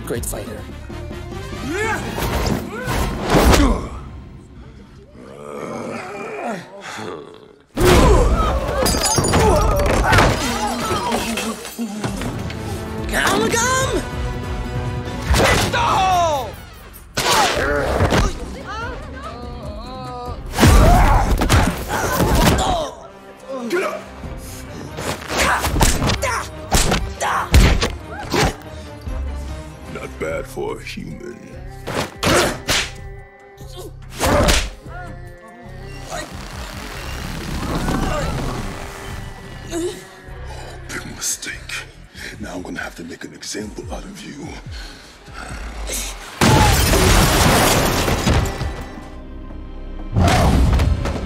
great fighter. Amalgam! Bad for a human. Big mistake. Now I'm gonna have to make an example out of you.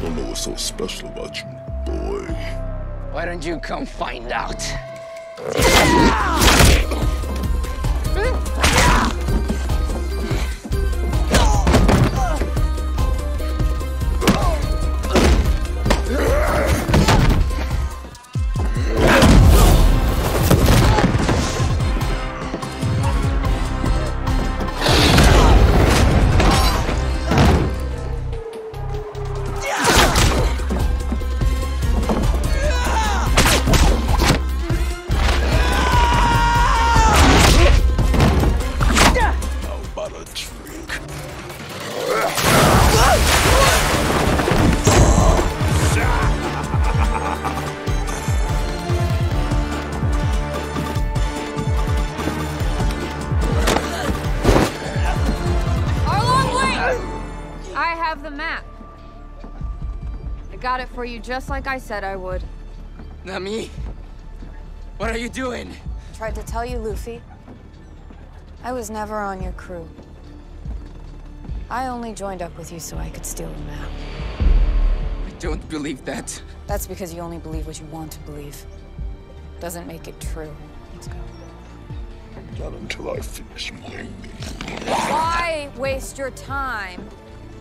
Don't know what's so special about you, boy. Why don't you come find out? The map. I got it for you just like I said I would. Nami, what are you doing? Tried to tell you, Luffy. I was never on your crew. I only joined up with you so I could steal the map. I don't believe that. That's because you only believe what you want to believe. Doesn't make it true. Let's go. Not until I finish my meal. Why waste your time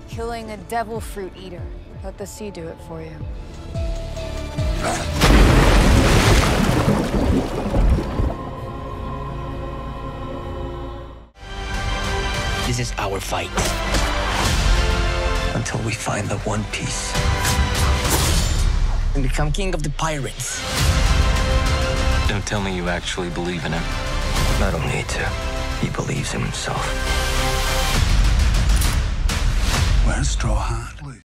killing a devil fruit eater? Let the sea do it for you. This is our fight. Until we find the One Piece. And become king of the pirates. Don't tell me you actually believe in him. I don't need to. He believes in himself. Where's Straw Hat?